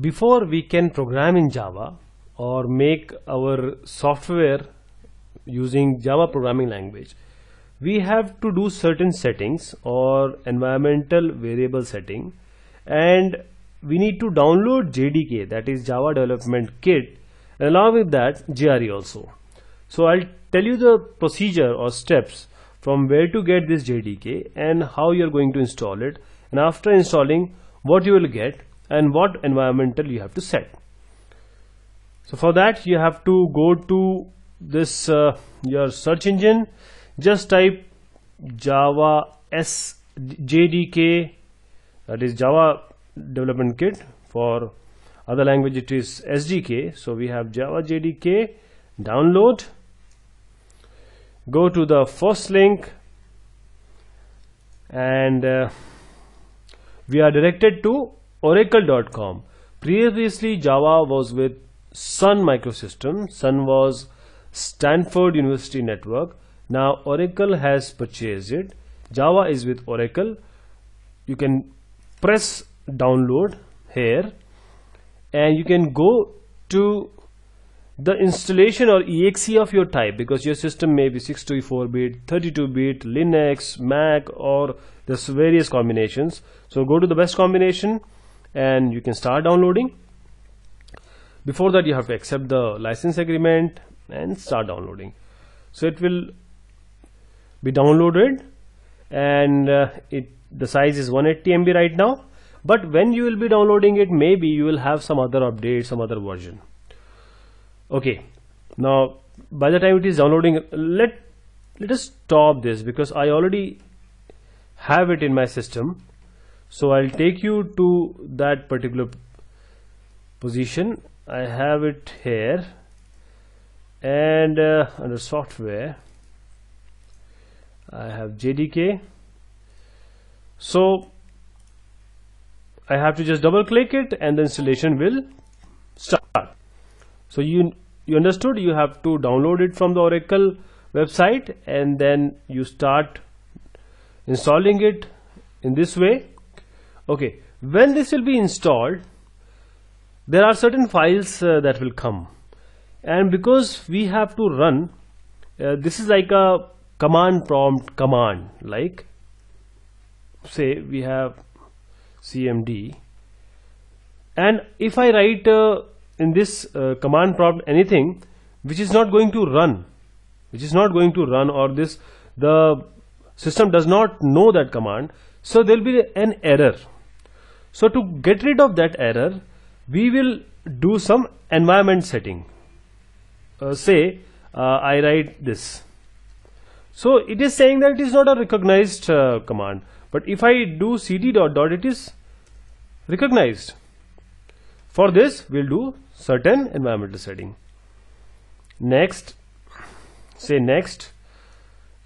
before we can program in Java or make our software using Java programming language we have to do certain settings or environmental variable setting and we need to download JDK that is Java Development Kit along with that JRE also. So I'll tell you the procedure or steps from where to get this JDK and how you're going to install it. And after installing what you will get and what environmental you have to set. So for that you have to go to this uh, your search engine. Just type java s jdk that is java development kit. For other language it is sdk so we have java jdk download. Go to the first link. And uh, we are directed to oracle.com previously java was with sun microsystem. Sun was stanford university network. Now oracle has purchased it. Java is with oracle. You can press download here and you can go to the installation or exe of your type because your system may be 64 bit 32 bit linux mac or there's various combinations. So go to the best combination and you can start downloading. Before that you have to accept the license agreement and start downloading. So it will be downloaded and uh, it the size is 180 MB right now. But when you will be downloading it maybe you will have some other update some other version. Okay. Now by the time it is downloading let let us stop this because I already have it in my system so I'll take you to that particular position. I have it here. And uh, under software I have JDK so I have to just double click it and the installation will start. So you you understood you have to download it from the Oracle website and then you start installing it in this way okay when this will be installed there are certain files uh, that will come. And because we have to run uh, this is like a command prompt command like say we have cmd and if I write uh, in this uh, command prompt anything which is not going to run which is not going to run or this the system does not know that command so there will be an error so to get rid of that error we will do some environment setting. Uh, say uh, I write this. So it is saying that it is not a recognized uh, command. But if I do cd dot dot it is recognized. For this we'll do certain environmental setting. Next say next.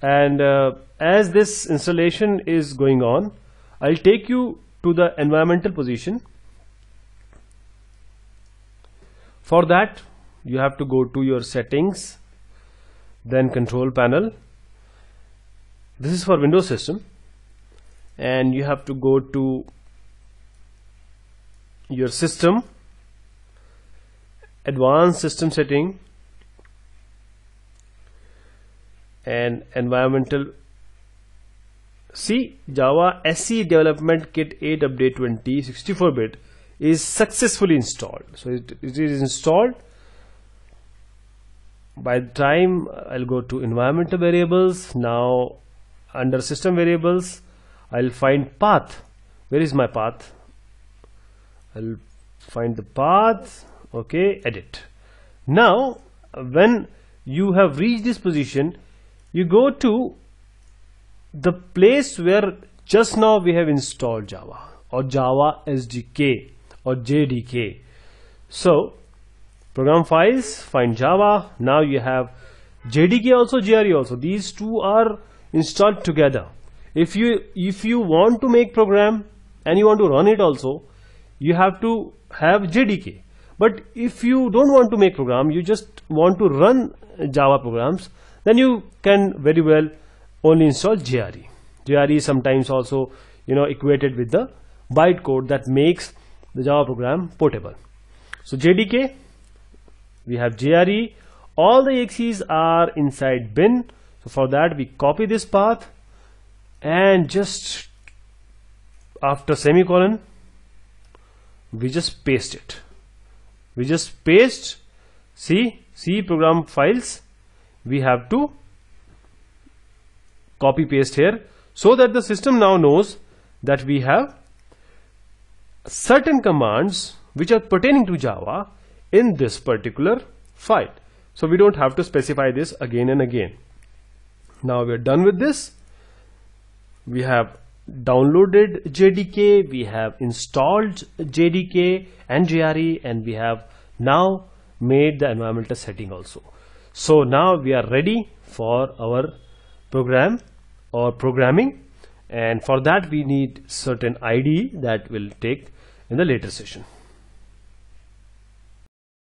And uh, as this installation is going on I'll take you to the environmental position. For that you have to go to your settings then control panel. This is for Windows system. And you have to go to your system advanced system setting and environmental see Java SE development kit 8 update 20 64 bit is successfully installed. So it, it is installed. By the time uh, I'll go to environmental variables now under system variables I'll find path. Where is my path? I'll find the path. Okay edit. Now when you have reached this position you go to the place where just now we have installed Java or Java SDK or JDK so program files find Java. Now you have JDK also JRE also. These two are installed together. If you if you want to make program and you want to run it also you have to have JDK but if you don't want to make program you just want to run Java programs then you can very well only install JRE JRE is sometimes also you know equated with the bytecode that makes the Java program portable. So JDK, we have JRE, all the exes are inside bin. So for that we copy this path and just after semicolon we just paste it. We just paste see C program files we have to copy paste here so that the system now knows that we have certain commands which are pertaining to Java in this particular file. So we don't have to specify this again and again. Now we are done with this. We have downloaded JDK, we have installed JDK and JRE and we have now made the environmental setting also. So now we are ready for our program or programming and for that we need certain IDE that will take in the later session.